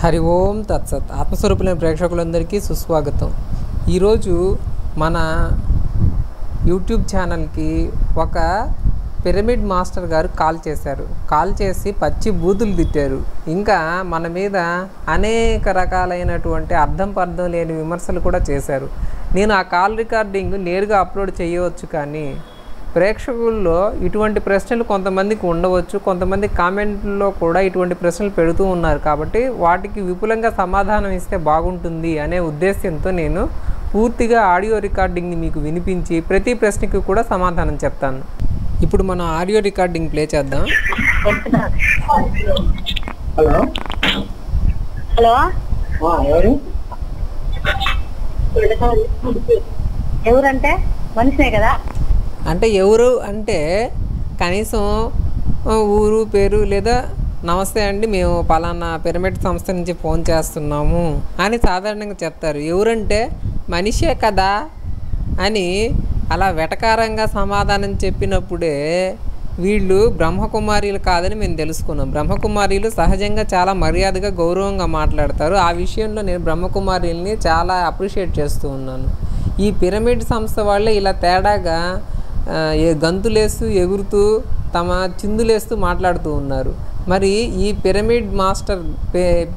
హరి ఓం తత్సత్. ఆత్మస్వరూపులైన ప్రేక్షకులందరికీ సుస్వాగతం. ఈరోజు మన యూట్యూబ్ ఛానల్కి ఒక పిరమిడ్ మాస్టర్ గారు కాల్ చేశారు. కాల్ చేసి పచ్చి బూతులు తిట్టారు. ఇంకా మన మీద అనేక రకాలైనటువంటి అర్థం పర్థం లేని విమర్శలు కూడా చేశారు. నేను ఆ కాల్ రికార్డింగ్ నేరుగా అప్లోడ్ చేయవచ్చు కానీ ప్రేక్షకుల్లో ఇటువంటి ప్రశ్నలు కొంతమందికి ఉండవచ్చు కొంతమంది కామెంట్లో కూడా ఇటువంటి ప్రశ్నలు పెడుతూ ఉన్నారు. కాబట్టి వాటికి విపులంగా సమాధానం ఇస్తే బాగుంటుంది అనే ఉద్దేశంతో నేను పూర్తిగా ఆడియో రికార్డింగ్ని మీకు వినిపించి ప్రతి ప్రశ్నకి కూడా సమాధానం చెప్తాను. ఇప్పుడు మనం ఆడియో రికార్డింగ్ ప్లే చేద్దాం. హలో. హలో. ఎవరు? ఎవరంటే? మనిషినే కదా? అంటే ఎవరు అంటే కనీసం ఊరు పేరు లేదా నమస్తే అండి మేము పలానా పిరమిడ్ సంస్థ నుంచి ఫోన్ చేస్తున్నాము అని సాధారణంగా చెప్తారు. ఎవరంటే మనిషే కదా అని అలా వెటకారంగా సమాధానం చెప్పినప్పుడే వీళ్ళు బ్రహ్మకుమారీలు కాదని మేము తెలుసుకున్నాం. బ్రహ్మకుమారీలు సహజంగా చాలా మర్యాదగా గౌరవంగా మాట్లాడతారు. ఆ విషయంలో నేను బ్రహ్మకుమారీల్ని చాలా అప్రిషియేట్ చేస్తూ ఉన్నాను. ఈ పిరమిడ్ సంస్థ వాళ్ళే ఇలా తేడాగా ఏ గంతులేస్తూ ఎగురుతూ తమ చిందులేస్తూ మాట్లాడుతూ ఉన్నారు. మరి ఈ పిరమిడ్ మాస్టర్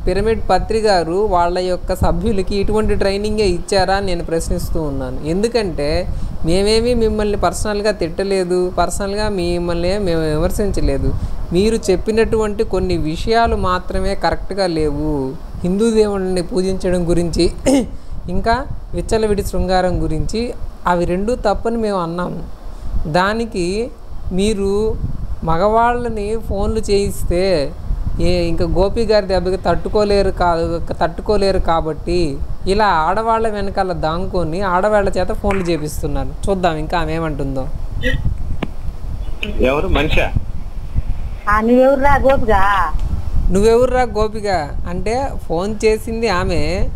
పిరమిడ్ పత్రి గారు వాళ్ళ యొక్క సభ్యులకి ఇటువంటి ట్రైనింగే ఇచ్చారా నేను ప్రశ్నిస్తూ ఉన్నాను. ఎందుకంటే మేమేమీ మిమ్మల్ని పర్సనల్గా తిట్టలేదు పర్సనల్గా మిమ్మల్ని మేము విమర్శించలేదు. మీరు చెప్పినటువంటి కొన్ని విషయాలు మాత్రమే కరెక్ట్గా లేవు. హిందూ దేవుడిని పూజించడం గురించి ఇంకా విచ్చలవిడి శృంగారం గురించి అవి రెండూ తప్పని మేము అన్నాము. దానికి మీరు మగవాళ్ళని ఫోన్లు చేయిస్తే ఏ ఇంకా గోపి గారి దెబ్బకి తట్టుకోలేరు కాదు తట్టుకోలేరు కాబట్టి ఇలా ఆడవాళ్ళ వెనకాల దాంకొని ఆడవాళ్ళ చేత ఫోన్లు చేపిస్తున్నారు. చూద్దాం ఇంకా ఆమె ఏమంటుందో. ఎవరు? మనిషా? నువ్వెవర్రా గోపిగా? నువ్వెవర్రా గోపిక అంటే ఫోన్ చేసింది ఆమె.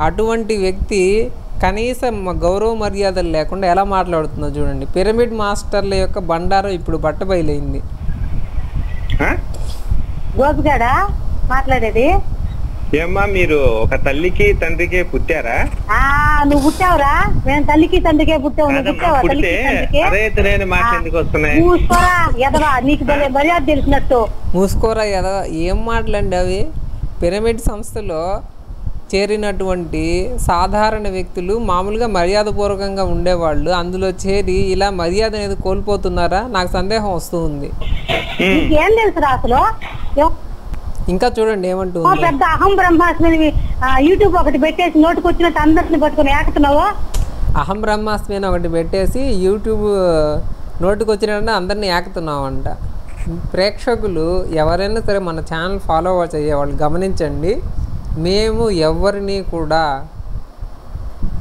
అటువంటి వ్యక్తి కనీసం మ- గౌరవ మర్యాదలు లేకుండా ఎలా మాట్లాడుతుందో చూడండి. పిరమిడ్ మాస్టర్ల యొక్క బండారం ఇప్పుడు బట్టబయలైంది. ఆ? గోపిగాడా మాట్లాడేది? ఏమ్మా మీరు ఒక తల్లికి తండ్రికి పుట్టారా? ఆ నువ్వు పుట్టావురా? మేము తల్లికి తండ్రికే పుట్టావు? ఎదవా నీకు మర్యాద తెలిసినట్టు. మూసుకోరా ఎద ఏం మాటలండి అవి? పిరమిడ్ సంస్థలో చేరినటువంటి సాధారణ వ్యక్తులు మామూలుగా మర్యాదపూర్వకంగా ఉండేవాళ్ళు. అందులో చేరి ఇలా మర్యాద అనేది కోల్పోతున్నారా? నాకు సందేహం వస్తూ ఉంది. ఇంకా చూడండి ఏమంటుంది. పెద్ద అహం బ్రహ్మాస్మిని యూట్యూబ్ ఒకటి పెట్టేసి నోటికి వచ్చినట్టు అందరిని పట్టుకుని ఏకుతున్నావు అహం బ్రహ్మాస్మి అని ఒకటి పెట్టేసి యూట్యూబ్ నోటికి వచ్చినట్టు అందరినీ ఏకుతున్నామంట ప్రేక్షకులు ఎవరైనా సరే మన ఛానల్ ఫాలో వాళ్ళు గమనించండి. మేము ఎవరిని కూడా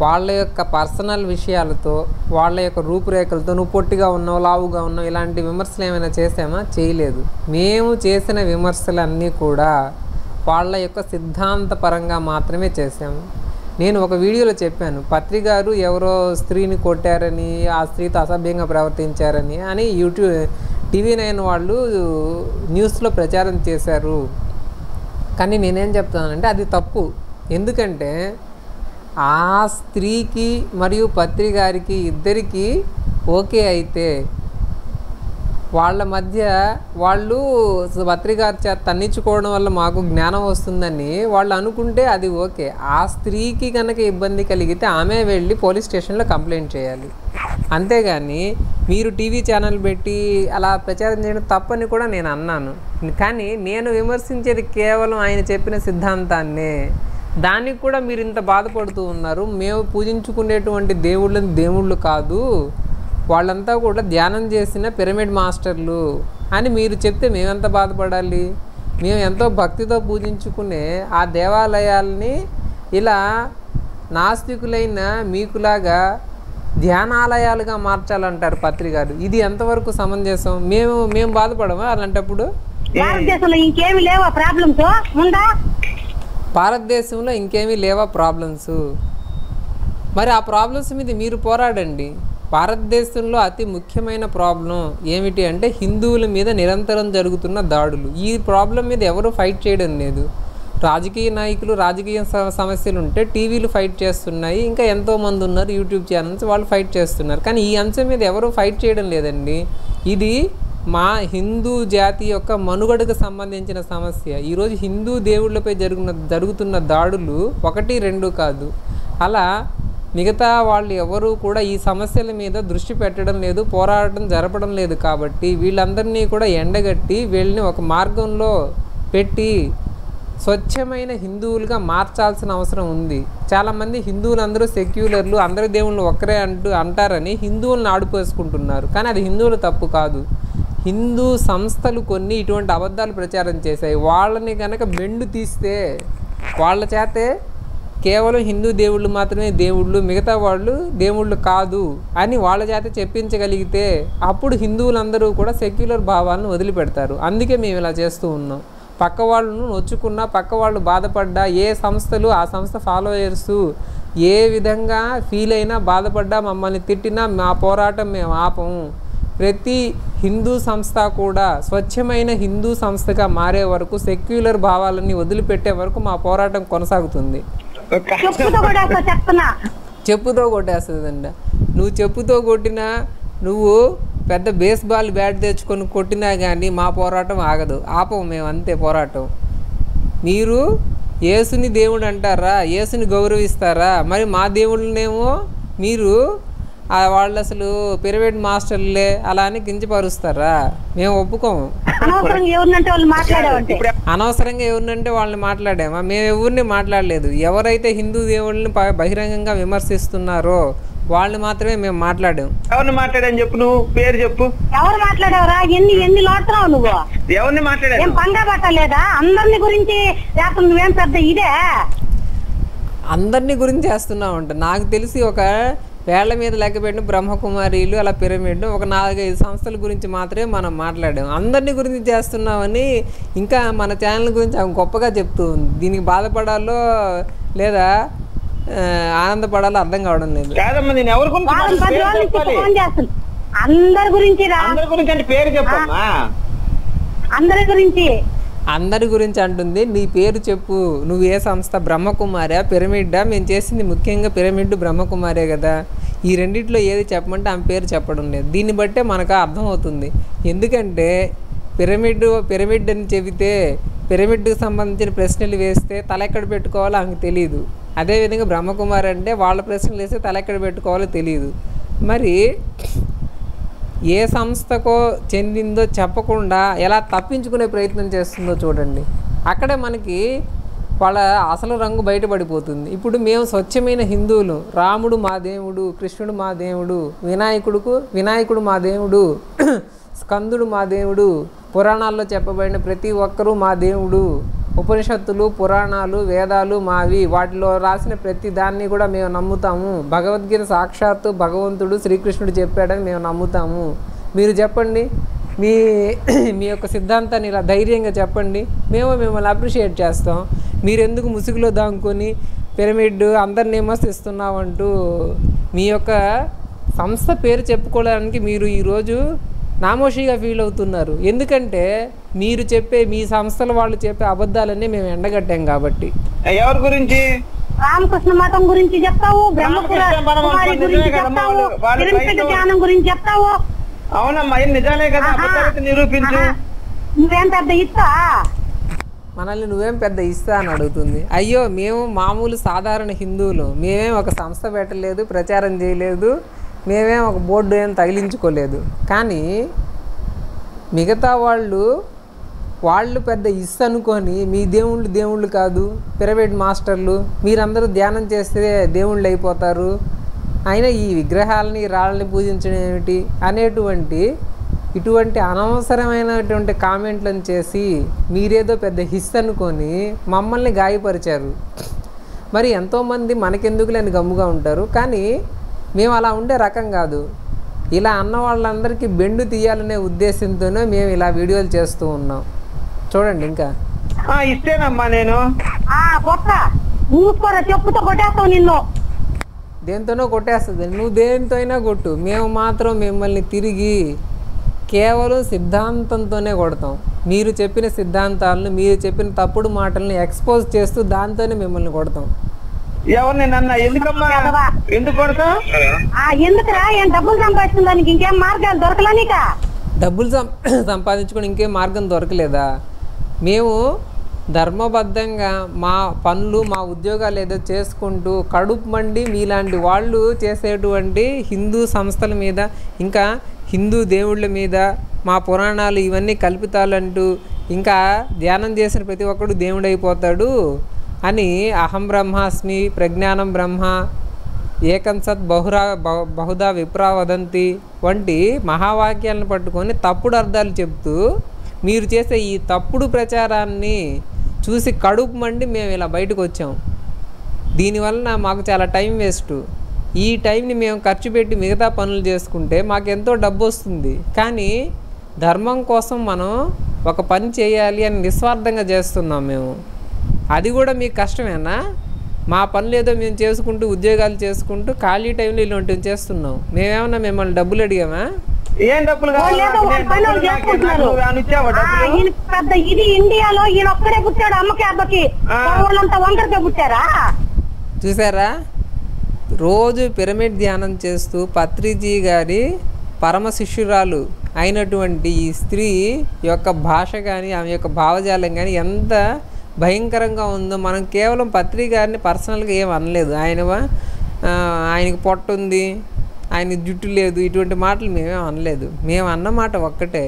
వాళ్ళ యొక్క పర్సనల్ విషయాలతో వాళ్ళ యొక్క రూపురేఖలతో నువ్వు పొట్టిగా ఉన్నావు లావుగా ఉన్నావు ఇలాంటి విమర్శలు ఏమైనా చేసామా? చేయలేదు. మేము చేసిన విమర్శలన్నీ కూడా వాళ్ళ యొక్క సిద్ధాంతపరంగా మాత్రమే చేసాము నేను ఒక వీడియోలో చెప్పాను పత్రి గారు ఎవరో స్త్రీని కొట్టారని ఆ స్త్రీతో అసభ్యంగా ప్రవర్తించారని అని యూట్యూబ్ టీవీ నైన్ వాళ్ళు న్యూస్లో ప్రచారం చేశారు. కానీ నేనేం చెప్తానంటే అది తప్పు. ఎందుకంటే ఆ స్త్రీకి మరియు పత్రి గారికి ఇద్దరికీ ఓకే అయితే వాళ్ళ మధ్య వాళ్ళు పత్రి గారి చేత తన్నించుకోవడం వల్ల మాకు జ్ఞానం వస్తుందని వాళ్ళు అనుకుంటే అది ఓకే. ఆ స్త్రీకి కనుక ఇబ్బంది కలిగితే ఆమె వెళ్ళి పోలీస్ స్టేషన్లో కంప్లైంట్ చేయాలి. అంతేగాని మీరు టీవీ ఛానల్ పెట్టి అలా ప్రచారం చేయడం తప్పని కూడా నేను అన్నాను. కానీ నేను విమర్శించేది కేవలం ఆయన చెప్పిన సిద్ధాంతాన్నే. దానికి కూడా మీరు ఇంత బాధపడుతూ ఉన్నారు. మేము పూజించుకునేటువంటి దేవుళ్ళని దేవుళ్ళు కాదు. వాళ్ళంతా కూడా ధ్యానం చేసిన పిరమిడ్ మాస్టర్లు అని మీరు చెప్తే మేమెంత బాధపడాలి? మేము ఎంతో భక్తితో పూజించుకునే ఆ దేవాలయాల్ని ఇలా నాస్తికులైన మీకులాగా ధ్యానాలయాలుగా మార్చాలంటారు పత్రి గారు. ఇది ఎంతవరకు సమంజసం? మేము మేము బాధపడమా అలాంటప్పుడు? భారతదేశంలో ఇంకేమి లేవా ప్రాబ్లమ్స్? ఉందా? భారతదేశంలో ఇంకేమీ లేవా ప్రాబ్లమ్స్? మరి ఆ ప్రాబ్లమ్స్ మీద మీరు పోరాడండి. భారతదేశంలో అతి ముఖ్యమైన ప్రాబ్లం ఏమిటి అంటే హిందువుల మీద నిరంతరం జరుగుతున్న దాడులు. ఈ ప్రాబ్లం మీద ఎవరు ఫైట్ చేయడం లేదు. రాజకీయ నాయకులు రాజకీయ సమస్యలు ఉంటే టీవీలు ఫైట్ చేస్తున్నాయి. ఇంకా ఎంతోమంది ఉన్నారు యూట్యూబ్ ఛానల్స్ వాళ్ళు ఫైట్ చేస్తున్నారు. కానీ ఈ అంశం మీద ఎవరు ఫైట్ చేయడం లేదండి. ఇది మా హిందూ జాతి యొక్క మనుగడకు సంబంధించిన సమస్య. ఈరోజు హిందూ దేవుళ్ళపై జరుగుతున్న జరుగుతున్న దాడులు ఒకటి రెండు కాదు. అలా మిగతా వాళ్ళు ఎవరూ కూడా ఈ సమస్యల మీద దృష్టి పెట్టడం లేదు పోరాటం జరపడం లేదు కాబట్టి వీళ్ళందరినీ కూడా ఎండగట్టి వీళ్ళని ఒక మార్గంలో పెట్టి స్వచ్ఛమైన హిందువులుగా మార్చాల్సిన అవసరం ఉంది. చాలామంది హిందువులందరూ సెక్యులర్లు అందరి దేవుళ్ళు ఒక్కరే అంటూ అంటారని హిందువులను ఆడిపోసుకుంటున్నారు. కానీ అది హిందువుల తప్పు కాదు. హిందూ సంస్థలు కొన్ని ఇటువంటి అబద్ధాలు ప్రచారం చేశాయి. వాళ్ళని కనుక మెండు తీస్తే వాళ్ళ చేతే కేవలం హిందూ దేవుళ్ళు మాత్రమే దేవుళ్ళు మిగతా వాళ్ళు దేవుళ్ళు కాదు అని వాళ్ళ చేత చెప్పించగలిగితే అప్పుడు హిందువులందరూ కూడా సెక్యులర్ భావాలను వదిలిపెడతారు. అందుకే మేము ఇలా చేస్తూ ఉన్నాం. పక్క వాళ్ళను నొచ్చుకున్నా పక్క వాళ్ళు బాధపడ్డా ఏ సంస్థలు ఆ సంస్థ ఫాలోయర్స్ ఏ విధంగా ఫీల్ అయినా బాధపడ్డా మమ్మల్ని తిట్టినా మా పోరాటం మేము ఆపము. ప్రతి హిందూ సంస్థ కూడా స్వచ్ఛమైన హిందూ సంస్థగా మారే వరకు సెక్యులర్ భావాలని వదిలిపెట్టే వరకు మా పోరాటం కొనసాగుతుంది. చెప్పుతో కొట్టేస్తుందండి. నువ్వు చెప్పుతో కొట్టినా నువ్వు పెద్ద బేస్బాల్ బ్యాట్ తెచ్చుకొని కొట్టినా కానీ మా పోరాటం ఆగదు. ఆపం మేము అంతే పోరాటం. మీరు యేసుని దేవుడు అంటారా? యేసుని గౌరవిస్తారా? మరి మా దేవుళ్ళనేమో మీరు వాళ్ళు అసలు పిరమిడ్ మాస్టర్లే అలా అని కించపరుస్తారా మేము ఒప్పుకోము. అనవసరంగా ఎవరినంటే వాళ్ళు వాళ్ళని మాట్లాడామా? మేము ఎవరిని మాట్లాడలేదు. ఎవరైతే హిందూ దేవుళ్ళని బహిరంగంగా విమర్శిస్తున్నారో వాళ్ళని మాత్రమే మేము మాట్లాడాం ఎవరిని మాట్లాడని చెప్పు నువ్వు? పేరు చెప్పు. ఎవరు మాట్లాడావురా? ఎన్ని ఎన్ని లోటున్నావు నువ్వు? ఎవరిని ఏం మాట్లాడాను పంగా పట్టలేదా అందరిని గురించి లేకపోతే నువ్వేం పెద్ద ఇదే? అందరినీ గురించి చేస్తున్నామంట నాకు తెలిసి ఒక వేళ్ళ మీద లెక్కపెట్టిన బ్రహ్మకుమారీలు అలా పిరమిడ్ ఒక నాలుగైదు సంస్థల గురించి మాత్రమే మనం మాట్లాడాం. అందరినీ గురించి చేస్తున్నామని ఇంకా మన ఛానల్ గురించి ఆమె గొప్పగా చెప్తూ ఉంది. దీనికి బాధపడాలో లేదా ఆనందపడాలో అర్థం కావడం లేదు. అందరి గురించి రా. అందరి గురించి అంటే పేరు చెప్పమ్మా. అందరి గురించి అంటుంది నీ పేరు చెప్పు. నువ్వు ఏ సంస్థ? బ్రహ్మకుమారా? పిరమిడ్డా? మేము చేసింది ముఖ్యంగా పిరమిడ్ బ్రహ్మకుమారే కదా. ఈ రెండిట్లో ఏది చెప్పమంటే ఆమె పేరు చెప్పడం లేదు. దీన్ని బట్టే మనకు అర్థమవుతుంది. ఎందుకంటే పిరమిడ్ పిరమిడ్ అని చెబితే పిరమిడ్కి సంబంధించిన ప్రశ్నలు వేస్తే తల ఎక్కడ పెట్టుకోవాలో ఆమెకు తెలియదు అదేవిధంగా బ్రహ్మకుమార్ అంటే వాళ్ళ ప్రశ్నలు వేస్తే తల ఎక్కడ పెట్టుకోవాలో తెలియదు మరి ఏ సంస్థకో చెందిందో చెప్పకుండా ఎలా తప్పించుకునే ప్రయత్నం చేస్తుందో చూడండి. అక్కడే మనకి వాళ్ళ అసలు రంగు బయటపడిపోతుంది. ఇప్పుడు మేము స్వచ్ఛమైన హిందువులు. రాముడు మా దేవుడు కృష్ణుడు మా దేవుడు వినాయకుడుకు వినాయకుడు మా దేవుడు స్కందుడు మా దేవుడు పురాణాల్లో చెప్పబడిన ప్రతి ఒక్కరూ మా దేవుడు. ఉపనిషత్తులు పురాణాలు వేదాలు మావి. వాటిలో రాసిన ప్రతి దాన్ని కూడా మేము నమ్ముతాము. భగవద్గీత సాక్షాత్తు భగవంతుడు శ్రీకృష్ణుడు చెప్పాడని మేము నమ్ముతాము. మీరు చెప్పండి. మీ మీ యొక్క సిద్ధాంతాన్ని ఇలా ధైర్యంగా చెప్పండి. మేము మిమ్మల్ని అప్రిషియేట్ చేస్తాం. మీరెందుకు ముసుగులో దాంకొని పిరమిడ్ అందరిని విమర్శిస్తున్నామంటూ మీ యొక్క సంస్థ పేరు చెప్పుకోవడానికి మీరు ఈరోజు నామోషిగా ఫీల్ అవుతున్నారు. ఎందుకంటే మీరు చెప్పే మీ సంస్థల వాళ్ళు చెప్పే అబద్ధాలన్నీ మేము ఎండగట్టాం కాబట్టి. ఎవరి గురించి? రామకృష్ణ మతం గురించి చెప్తావు గురించి చెప్తావు. ధ్యానం గురించి అవునమ్మా ఇది నిజాలే కదా ఆహా. అబద్ధాలైతే నిరూపించు. ఆహా. నువ్వేం పెద్ద ఇస్తా? మనల్ని నువ్వేం పెద్ద ఇస్తా అని అడుగుతుంది. అయ్యో మేము మామూలు సాధారణ హిందువులు. మేమేం ఒక సంస్థ పెట్టలేదు ప్రచారం చేయలేదు. మేమేం ఒక బోర్డు ఏం తగిలించుకోలేదు. కానీ మిగతా వాళ్ళు వాళ్ళు పెద్ద ఇస్ అనుకొని మీ దేవుళ్ళు దేవుళ్ళు కాదు పిరమిడ్ మాస్టర్లు మీరందరూ ధ్యానం చేస్తే దేవుళ్ళు అయిపోతారు. అయినా ఈ విగ్రహాలని రాళ్ళని పూజించడం ఏమిటి అనేటువంటి ఇటువంటి అనవసరమైనటువంటి కామెంట్లను చేసి మీరేదో పెద్ద హిస్ అనుకొని మమ్మల్ని గాయపరిచారు. మరి ఎంతోమంది మనకెందుకులేని గమ్ముగా ఉంటారు. కానీ మేము అలా ఉండే రకం కాదు. ఇలా అన్న వాళ్ళందరికీ బెండు తీయాలనే ఉద్దేశంతోనే మేము ఇలా వీడియోలు చేస్తూ ఉన్నాం. చూడండి ఇంకా. ఇస్తేనమ్మా నేను. చెప్పుతో కొట్టేస్తావు నిన్ను. దేంతోనో కొట్టేస్తుంది. నువ్వు దేనితో అయినా కొట్టు. మేము మాత్రం మిమ్మల్ని తిరిగి కేవలం సిద్ధాంతంతోనే కొడతాం. మీరు చెప్పిన సిద్ధాంతాలను మీరు చెప్పిన తప్పుడు మాటలను ఎక్స్పోజ్ చేస్తూ దాంతోనే మిమ్మల్ని కొడతాం. ఎవరిని నన్న? ఎందుకమ్మా. ఎందుకు కొడతావు? ఆ ఎందుకురా? ఏం డబ్బులు సంపాదించడానికి ఇంకేం మార్గాలు దొరకలా నీక? డబ్బులు సం సంపాదించుకొని ఇంకేం మార్గం దొరకలేదా? మేము ధర్మబద్ధంగా మా పనులు మా ఉద్యోగాలు ఏదో చేసుకుంటూ కడుపు మండి మీలాంటి వాళ్ళు చేసేటువంటి హిందూ సంస్థల మీద ఇంకా హిందూ దేవుళ్ళ మీద మా పురాణాలు ఇవన్నీ కల్పితాలంటూ ఇంకా ధ్యానం చేసిన ప్రతి ఒక్కడు దేవుడైపోతాడు. అని అహం బ్రహ్మాస్మి ప్రజ్ఞానం బ్రహ్మ ఏకం సత్ బహురా బహు- బహుదా విప్రా వదంతి వంటి మహావాక్యాలను పట్టుకొని తప్పుడు అర్థాలు చెప్తూ మీరు చేసే ఈ తప్పుడు ప్రచారాన్ని చూసి కడుపు మండి మేము ఇలా బయటకు వచ్చాం. దీనివలన మాకు చాలా టైం వేస్ట్. ఈ టైంని మేము ఖర్చు పెట్టి మిగతా పనులు చేసుకుంటే మాకు ఎంతో డబ్బు వస్తుంది. కానీ ధర్మం కోసం మనం ఒక పని చేయాలి అని నిస్వార్థంగా చేస్తున్నాం మేము. అది కూడా మీకు కష్టమేనా? మా పనులు ఏదో మేము చేసుకుంటూ ఉద్యోగాలు చేసుకుంటూ ఖాళీ టైంలో ఇలాంటివి చేస్తున్నాం. మేమేమన్నా మిమ్మల్ని డబ్బులు అడిగామా? ఏం డబ్బులు పెద్ద ఇది ఇండియాలో ఈయన ఒక్కడే పుట్టాడు అమ్మకి అబ్బకి. వాళ్ళంతా పుట్టారా? చూసారా? రోజు పిరమిడ్ ధ్యానం చేస్తూ పత్రిజీ గారి పరమ శిష్యురాలు అయినటువంటి ఈ స్త్రీ యొక్క భాష కానీ ఆమె యొక్క భావజాలం కానీ ఎంత భయంకరంగా ఉందో మనం కేవలం పత్రి గారిని పర్సనల్గా ఏం అనలేదు. ఆయన ఆయనకి పొట్ట ఉంది ఆయన జుట్టు లేదు ఇటువంటి మాటలు మేమేం అనలేదు. మేము అన్నమాట ఒక్కటే.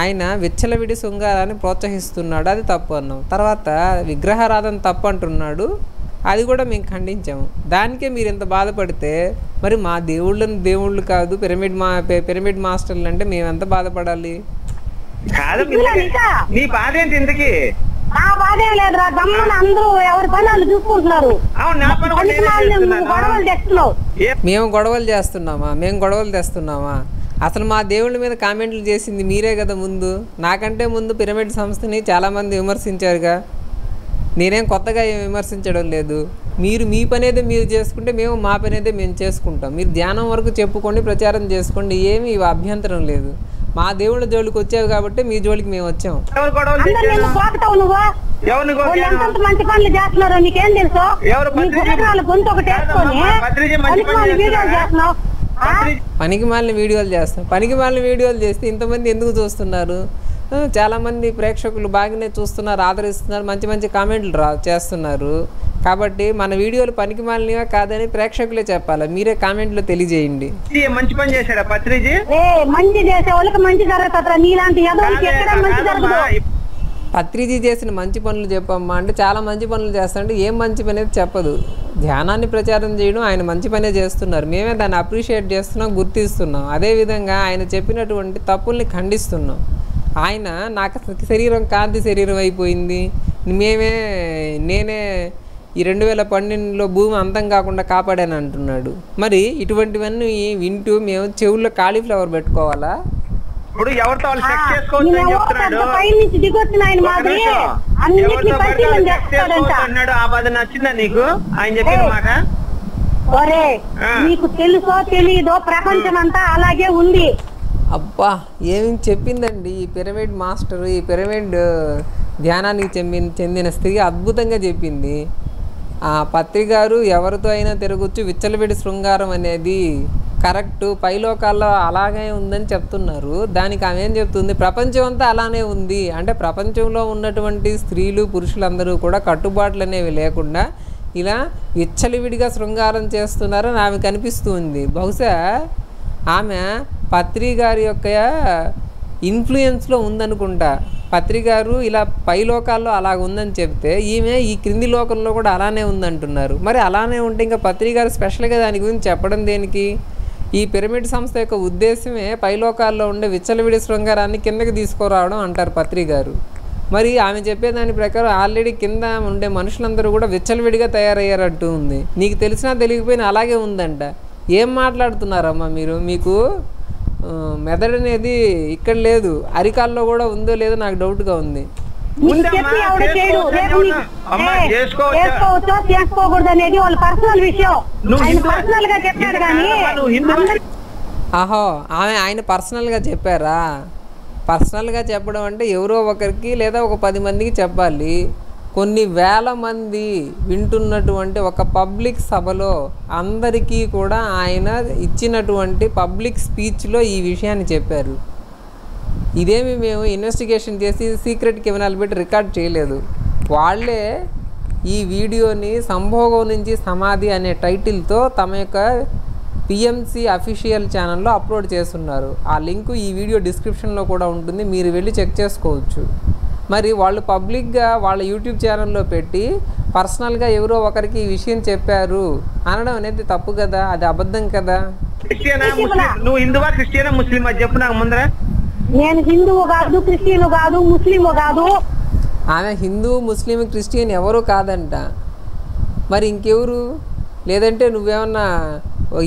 ఆయన విచ్చలవిడి శృంగారాన్ని ప్రోత్సహిస్తున్నాడు అది తప్పు అన్నాం. తర్వాత విగ్రహారాధన తప్పు అంటున్నాడు అది కూడా మేము ఖండించాము. దానికే మీరు ఇంత బాధపడితే మరి మా దేవుళ్ళని దేవుళ్ళు కాదు పిరమిడ్ మా పిరమిడ్ మాస్టర్లు అంటే మేము ఎంత బాధపడాలి? కాదు నీ బాధ ఏంటి ఇంతకీ? నా బాధేం లేదురా. గమ్మున అందరూ ఎవరి పని వాళ్ళు చూసుకుంటున్నారు. అవును నా పని కూడా పనికి నేనే మాలిన చేస్తున్నాను. గొడవలు తెస్తున్నావు ఏ మేము గొడవలు చేస్తున్నామా? మేము గొడవలు తెస్తున్నామా? అసలు మా దేవుళ్ళ మీద కామెంట్లు చేసింది మీరే కదా ముందు. నాకంటే ముందు పిరమిడ్ సంస్థని చాలామంది విమర్శించారుగా. నేనేం కొత్తగా ఏం విమర్శించడం లేదు. మీరు మీ పని అయితే మీరు చేసుకుంటే మేము మా పని అయితే మేము చేసుకుంటాం. మీరు ధ్యానం వరకు చెప్పుకోండి ప్రచారం చేసుకోండి. ఏమీ అభ్యంతరం లేదు. మా దేవుళ్ళ జోలికి వచ్చావు కాబట్టి మీ జోలికి మేము వచ్చాం ఎవరు గొడవలు అందరు చేశారు? నిన్ను పోకటావు నువ్వు ఎవరిని వాళ్ళు కొట్టాను? ఎంతెంత మంచి పనులు చేస్తున్నారో నీకేం తెలుసు ఎవరు నీ పత్రిజీ? గుర్రాలు గొంతు ఒకటి వేసుకొని కాదమ్మా, పత్రిజీ మంచి పనికి పని మాలిన వీడియోలు చేస్తున్నారా? చేస్తున్నావు ఆ? పత్రిజీ పనికి మాలిన వీడియోలు చేస్తాం పనికి మాలిన వీడియోలు చేస్తే ఇంతమంది ఎందుకు చూస్తున్నారు చాలామంది ప్రేక్షకులు బాగానే చూస్తున్నారు ఆదరిస్తున్నారు మంచి మంచి కామెంట్లు రా చేస్తున్నారు కాబట్టి మన వీడియోలు పనికి మాలినవా కాదని ప్రేక్షకులే చెప్పాలి. మీరే కామెంట్లో తెలియజేయండి. ఈ మంచి పని చేశాడా పత్రిజీ? ఏ మంచి చేసే వాళ్ళకి మంచి జరుగుతుందిరా. నీలాంటి ఎదవలకి ఎక్కడ మంచి కాదమ్మా, జరగదు పత్రిజీ చేసిన మంచి పనులు చెప్పమ్మా అంటే చాలా మంచి పనులు చేస్తారంటే ఏం మంచి పని అయితే చెప్పదు. ధ్యానాన్ని ప్రచారం చేయడం ఆయన మంచి పనే చేస్తున్నారు. మేమే దాన్ని అప్రిషియేట్ చేస్తున్నాం గుర్తిస్తున్నాం. అదేవిధంగా ఆయన చెప్పినటువంటి తప్పుల్ని ఖండిస్తున్నాం. ఆయన నాకు శరీరం కాంతి శరీరం అయిపోయింది. మేమే నేనే ఈ రెండు వేల పన్నెండులో భూమి అంతం కాకుండా కాపాడాను అంటున్నాడు. మరి ఇటువంటివన్నీ వింటూ మేము చెవుల్లో కాలీఫ్లవర్ పెట్టుకోవాలా? ఇప్పుడు ఎవరితో అన్నాడు. ఆ నచ్చిందా నీకు? ఆయన చెప్పిన ఏయ్. మాట? ఒరే ఆ. నీకు తెలుసో తెలియదో ప్రపంచం అంతా అలాగే ఉంది. అబ్బా ఏమి చెప్పిందండి? ఈ పిరమిడ్ మాస్టర్ ఈ పిరమిడ్ ధ్యానానికి చెందిన చెందిన స్త్రీ అద్భుతంగా చెప్పింది. పత్రి గారు ఎవరితో అయినా తిరగొచ్చు. విచ్చలవిడి శృంగారం అనేది కరెక్ట్. పైలోకాల్లో అలాగే ఉందని చెప్తున్నారు. దానికి ఆమె ఏం చెప్తుంది? ప్రపంచం అంతా అలానే ఉంది. అంటే ప్రపంచంలో ఉన్నటువంటి స్త్రీలు పురుషులందరూ కూడా కట్టుబాట్లు అనేవి లేకుండా ఇలా విచ్చలివిడిగా శృంగారం చేస్తున్నారని ఆమె కనిపిస్తుంది బహుశా ఆమె పత్రి గారి యొక్క ఇన్ఫ్లుయెన్స్లో ఉందనుకుంటా. పత్రి గారు ఇలా పై లోకాల్లో అలా ఉందని చెప్తే ఈమె ఈ క్రింది లోకంలో కూడా అలానే ఉందంటున్నారు. మరి అలానే ఉంటే ఇంకా పత్రికారు స్పెషల్గా దాని గురించి చెప్పడం దేనికి? ఈ పిరమిడ్ సంస్థ యొక్క ఉద్దేశమే పై లోకాల్లో ఉండే విచ్చలవిడి శృంగారాన్ని కిందకి తీసుకురావడం అంటారు పత్రి గారు మరి ఆమె చెప్పే దాని ప్రకారం ఆల్రెడీ కింద ఉండే మనుషులందరూ కూడా విచ్చలవిడిగా తయారయ్యారంటూ ఉంది. నీకు తెలిసినా తెలియకపోయినా అలాగే ఉందంట. ఏం మాట్లాడుతున్నారమ్మా మీరు? మీకు మెదడు అనేది ఇక్కడ లేదు. అరికాల్లో కూడా ఉందో లేదో నాకు డౌట్గా ఉంది. చేసుకోవచ్చు చేసుకోకూడదు అనేది వాళ్ళ పర్సనల్ విషయం. గా కానీ ఆహో ఆమె ఆయన పర్సనల్గా చెప్పారా? పర్సనల్గా చెప్పడం అంటే ఎవరో ఒకరికి లేదా ఒక పది మందికి చెప్పాలి. కొన్ని వేల మంది వింటున్నటువంటి ఒక పబ్లిక్ సభలో అందరికీ కూడా ఆయన ఇచ్చినటువంటి పబ్లిక్ స్పీచ్లో ఈ విషయాన్ని చెప్పారు. ఇదేమి మేము ఇన్వెస్టిగేషన్ చేసి సీక్రెట్ కెమెరాలు పెట్టి రికార్డ్ చేయలేదు. వాళ్ళే ఈ వీడియోని సంభోగం నుంచి సమాధి అనే టైటిల్తో తమ యొక్క పిఎంసి అఫీషియల్ ఛానల్లో అప్లోడ్ చేస్తున్నారు. ఆ లింకు ఈ వీడియో డిస్క్రిప్షన్లో కూడా ఉంటుంది. మీరు వెళ్ళి చెక్ చేసుకోవచ్చు. మరి వాళ్ళు పబ్లిక్గా వాళ్ళ యూట్యూబ్ ఛానల్లో పెట్టి పర్సనల్గా ఎవరో ఒకరికి ఈ విషయం చెప్పారు అనడం అనేది తప్పు కదా? అది అబద్ధం కదా? నువ్వు హిందువా క్రిస్టియనా ముస్లిమా? చెప్పు నాకు ముందర. నేను హిందువు కాదు క్రిస్టియన్ కాదు ముస్లిం కాదు. ఆమె హిందూ ముస్లిం క్రిస్టియన్ ఎవరు కాదంట. మరి ఇంకెవరు? లేదంటే నువ్వేమన్నా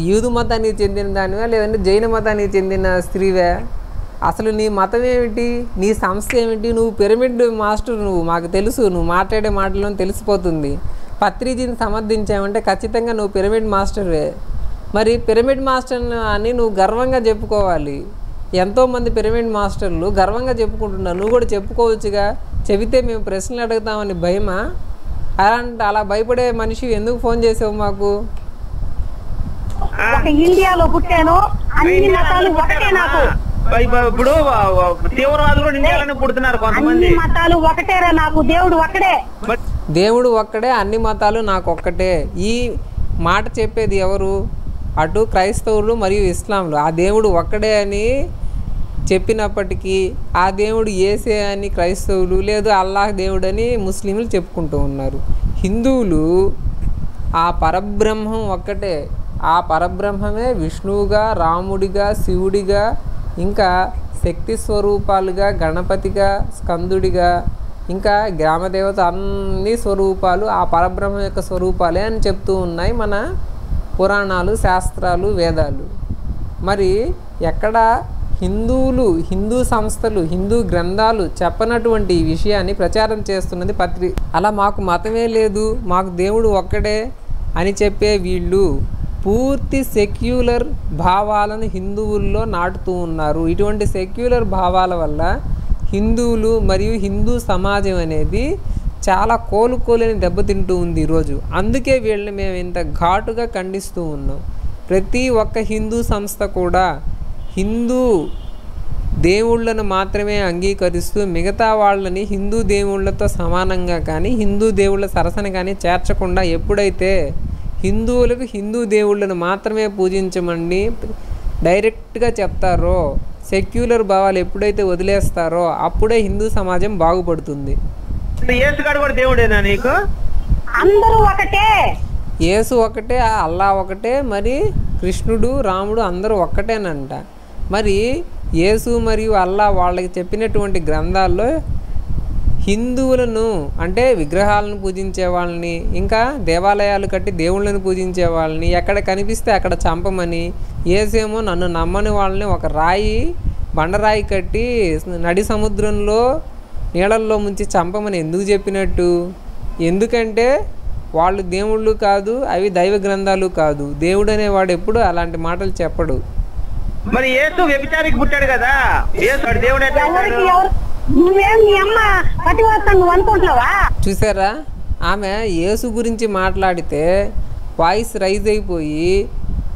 యూదు మతానికి చెందిన దానివా? లేదంటే జైన మతానికి చెందిన స్త్రీవే? అసలు నీ మతం ఏమిటి? నీ సంస్థ ఏమిటి? నువ్వు పిరమిడ్ మాస్టర్ నువ్వు మాకు తెలుసు నువ్వు మాట్లాడే మాటల్లో తెలిసిపోతుంది. పత్రిజీని సమర్థించామంటే ఖచ్చితంగా నువ్వు పిరమిడ్ మాస్టర్వే. మరి పిరమిడ్ మాస్టర్ అని నువ్వు గర్వంగా చెప్పుకోవాలి. ఎంతోమంది పిరమిడ్ మాస్టర్లు గర్వంగా చెప్పుకుంటున్నారు. నువ్వు కూడా చెప్పుకోవచ్చుగా. చెబితే మేము ప్రశ్నలు అడుగుతామని భయమా? అలాంటి అలా భయపడే మనిషి ఎందుకు ఫోన్ చేసావు మాకు? ఇండియాలో పుట్టాను. అన్ని మతాలు ఒకటే నాకు. ఇప్పుడు తీవ్రవాదులు కూడా ఇండియాలోనే పుడుతున్నారు కొంతమంది. మతాలు ఒకటేరా నాకు దేవుడు ఒక్కడే. దేవుడు ఒక్కడే అన్ని మతాలు నాకు ఒక్కటే. ఈ మాట చెప్పేది ఎవరు? అటు క్రైస్తవులు మరియు ఇస్లాంలు. ఆ దేవుడు ఒక్కడే అని చెప్పినప్పటికీ ఆ దేవుడు ఏసే అని క్రైస్తవులు లేదు అల్లాహ్ దేవుడు అని ముస్లింలు చెప్పుకుంటూ ఉన్నారు. హిందువులు ఆ పరబ్రహ్మం ఒక్కటే. ఆ పరబ్రహ్మమే విష్ణువుగా రాముడిగా శివుడిగా ఇంకా శక్తి స్వరూపాలుగా గణపతిగా స్కందుడిగా ఇంకా గ్రామదేవత అన్ని స్వరూపాలు ఆ పరబ్రహ్మ యొక్క స్వరూపాలే అని చెప్తూ ఉన్నాయి మన పురాణాలు శాస్త్రాలు వేదాలు. మరి ఎక్కడ హిందువులు హిందూ సంస్థలు హిందూ గ్రంథాలు చెప్పనటువంటి ఈ విషయాన్ని ప్రచారం చేస్తున్నది పత్రి అలా మాకు మతమే లేదు మాకు దేవుడు ఒక్కడే అని చెప్పే వీళ్ళు పూర్తి సెక్యులర్ భావాలను హిందువుల్లో నాటుతూ ఉన్నారు. ఇటువంటి సెక్యులర్ భావాల వల్ల హిందువులు మరియు హిందూ సమాజం అనేది చాలా కోలుకోలేని దెబ్బతింటూ ఉంది ఈరోజు అందుకే వీళ్ళని మేము ఇంత ఘాటుగా ఖండిస్తూ ఉన్నాం. ప్రతి ఒక్క హిందూ సంస్థ కూడా హిందూ దేవుళ్ళను మాత్రమే అంగీకరిస్తూ మిగతా వాళ్ళని హిందూ దేవుళ్ళతో సమానంగా కానీ హిందూ దేవుళ్ళ సరసన కానీ చేర్చకుండా ఎప్పుడైతే హిందువులకు హిందూ దేవుళ్ళను మాత్రమే పూజించమని డైరెక్ట్గా చెప్తారో సెక్యులర్ భావాలు ఎప్పుడైతే వదిలేస్తారో అప్పుడే హిందూ సమాజం బాగుపడుతుంది. యేసుగాడు కూడా దేవుడేనా నీకు? అందరూ ఒకటే. యేసు ఒకటే అల్లా ఒకటే మరి కృష్ణుడు రాముడు అందరూ ఒక్కటేనంట. మరి యేసు మరియు అల్లా వాళ్ళకి చెప్పినటువంటి గ్రంథాల్లో హిందువులను అంటే విగ్రహాలను పూజించే వాళ్ళని ఇంకా దేవాలయాలు కట్టి దేవుళ్ళని పూజించే వాళ్ళని ఎక్కడ కనిపిస్తే అక్కడ చంపమని ఏసేమో నన్ను నమ్మని వాళ్ళని ఒక రాయి బండరాయి కట్టి నడి సముద్రంలో నీళ్ళల్లో ముంచి చంపమని ఎందుకు చెప్పినట్టు? ఎందుకంటే వాళ్ళు దేవుళ్ళు కాదు అవి దైవ గ్రంథాలు కాదు. దేవుడు అనేవాడు ఎప్పుడు అలాంటి మాటలు చెప్పడు. మరి యేసు వ్యభిచారికి పుట్టాడు కదా? యేసు వాడు దేవుడు నువ్వేం మీ అమ్మ పతివస్తాను నువ్వు అనుకుంటున్నావా? చూసారా? ఆమె యేసు గురించి మాట్లాడితే వాయిస్ రైజ్ అయిపోయి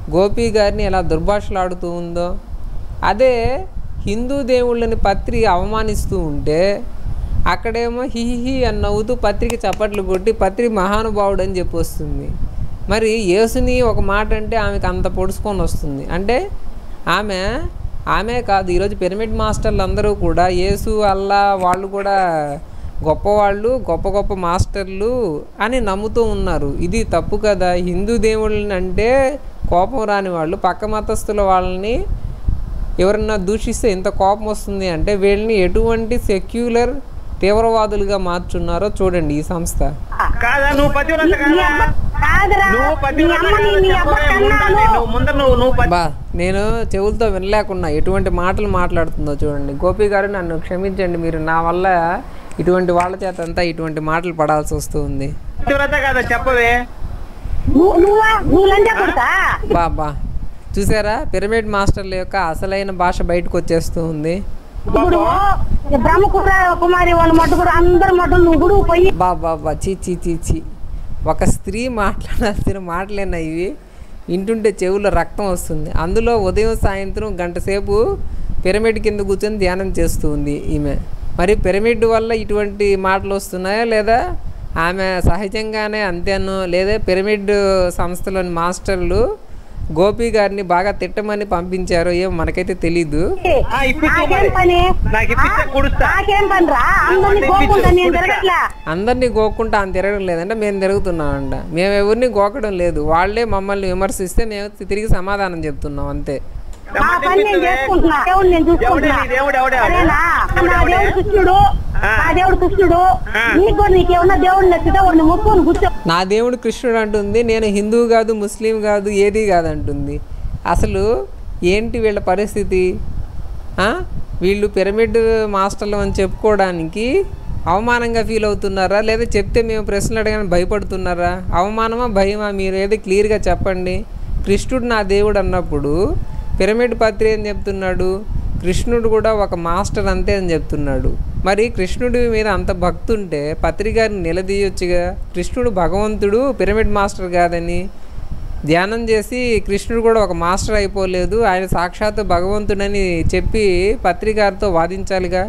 గోపి గారిని ఎలా దుర్భాషలాడుతూ ఉందో అదే హిందూ దేవుళ్ళని పత్రి అవమానిస్తూ ఉంటే అక్కడేమో హిహి అని నవ్వుతూ పత్రిక చప్పట్లు కొట్టి పత్రి మహానుభావుడు అని చెప్పి వస్తుంది. మరి యేసుని ఒక మాట అంటే ఆమెకు అంత పొడుచుకొని వస్తుంది. అంటే ఆమె ఆమె కాదు ఈరోజు పిరమిడ్ మాస్టర్లు అందరూ కూడా యేసు అల్లా వాళ్ళు కూడా గొప్పవాళ్ళు గొప్ప గొప్ప మాస్టర్లు అని నమ్ముతూ ఉన్నారు. ఇది తప్పు కదా? హిందూ దేవుళ్ళని అంటే కోపం రాని వాళ్ళు పక్క మతస్థుల వాళ్ళని ఎవరన్నా దూషిస్తే ఎంత కోపం వస్తుంది అంటే వీళ్ళని ఎటువంటి సెక్యులర్ తీవ్రవాదులుగా మార్చున్నారో చూడండి ఈ సంస్థ. బా. నేను చెవులతో వినలేకున్నా ఎటువంటి మాటలు మాట్లాడుతుందో చూడండి. గోపి గారు నన్ను క్షమించండి మీరు నా వల్ల ఇటువంటి వాళ్ళ చేత అంతా ఇటువంటి మాటలు పడాల్సి వస్తుంది. పతివ్రత కాదా చెప్పవే. నువ్వు నువ్వా? నువ్వు లంచా కొడుతా? బా బా. చూసారా? పిరమిడ్ మాస్టర్ల యొక్క అసలైన భాష బయటకు వచ్చేస్తూ ఉంది. ఇప్పుడు కుమారి వాళ్ళ అందరి నువ్వు పోయి బాబా బా చీ చీ చీ చీ ఒక స్త్రీ మాట్లాడాల్సిన మాటలేనా ఇవి? వింటుంటే చెవులో రక్తం వస్తుంది. అందులో ఉదయం సాయంత్రం గంట సేపు పిరమిడ్ కింద కూర్చొని ధ్యానం చేస్తూ ఉంది ఈమె. మరి పిరమిడ్ వల్ల ఇటువంటి మాటలు వస్తున్నాయా లేదా? ఆమె సహజంగానే అంతేనో? లేదా పిరమిడ్ సంస్థలోని మాస్టర్లు గోపి గారిని బాగా తిట్టమని పంపించారో ఏమో మనకైతే తెలీదు. అందరినీ గోకుంటా అని తిరగడం లేదంటే మేము తిరుగుతున్నామంట. మేము ఎవరిని గోకడం లేదు. వాళ్ళే మమ్మల్ని విమర్శిస్తే మేము తిరిగి సమాధానం చెప్తున్నాం అంతే. నా పని నేను చేసుకుంటున్నా. దేవుడు నేను చూసుకుంటున్నా? సరేనా? నా కృష్ణుడు. ఆ. నా దేవుడు కృష్ణుడు. ఆ. నీకు కూడా నీకేమన్నా దేవుడు నచ్చితే వాడిని ముక్కుని కూర్చో. నా దేవుడు కృష్ణుడు అంటుంది నేను హిందువు కాదు ముస్లిం కాదు ఏది కాదు అంటుంది అసలు ఏంటి వీళ్ళ పరిస్థితి? ఆ? వీళ్ళు పిరమిడ్ మాస్టర్లు అని చెప్పుకోవడానికి అవమానంగా ఫీల్ అవుతున్నారా? లేదా చెప్తే మేము ప్రశ్నలు అడగని భయపడుతున్నారా? అవమానమా భయమా? మీరు ఏది క్లియర్గా చెప్పండి. కృష్ణుడు నా దేవుడు అన్నప్పుడు పిరమిడ్ పత్రి ఏం చెప్తున్నాడు? కృష్ణుడు కూడా ఒక మాస్టర్ అంతే అని చెప్తున్నాడు. మరి కృష్ణుడి మీద అంత భక్తి ఉంటే పత్రి గారిని నిలదీయొచ్చుగా? కృష్ణుడు భగవంతుడు పిరమిడ్ మాస్టర్ కాదని. ధ్యానం చేసి కృష్ణుడు కూడా ఒక మాస్టర్ అయిపోలేదు. ఆయన సాక్షాత్ భగవంతుడని చెప్పి పత్రికారితో వాదించాలిగా?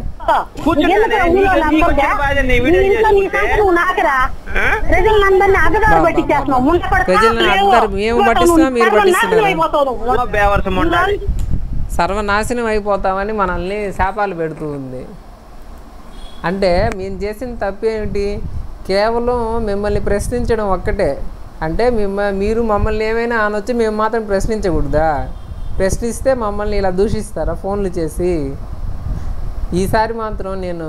ప్రజలను. అందరు మేము పట్టిస్తున్నాం, మీరు పట్టిస్తున్నారు. సర్వనాశనం అయిపోతామని మనల్ని శాపాలు పెడుతూ ఉంది. అంటే మేము చేసిన తప్పు ఏమిటి కేవలం మిమ్మల్ని ప్రశ్నించడం ఒక్కటే. అంటే మిమ్మ మీరు మమ్మల్ని ఏమైనా అనొచ్చి మేము మాత్రం ప్రశ్నించకూడదా? ప్రశ్నిస్తే మమ్మల్ని ఇలా దూషిస్తారా? ఫోన్లు చేసి ఈసారి మాత్రం నేను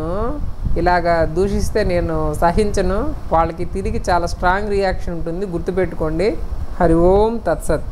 ఇలాగా దూషిస్తే నేను సహించను. వాళ్ళకి తిరిగి చాలా స్ట్రాంగ్ రియాక్షన్ ఉంటుంది. గుర్తుపెట్టుకోండి. హరి ఓం తత్సత్.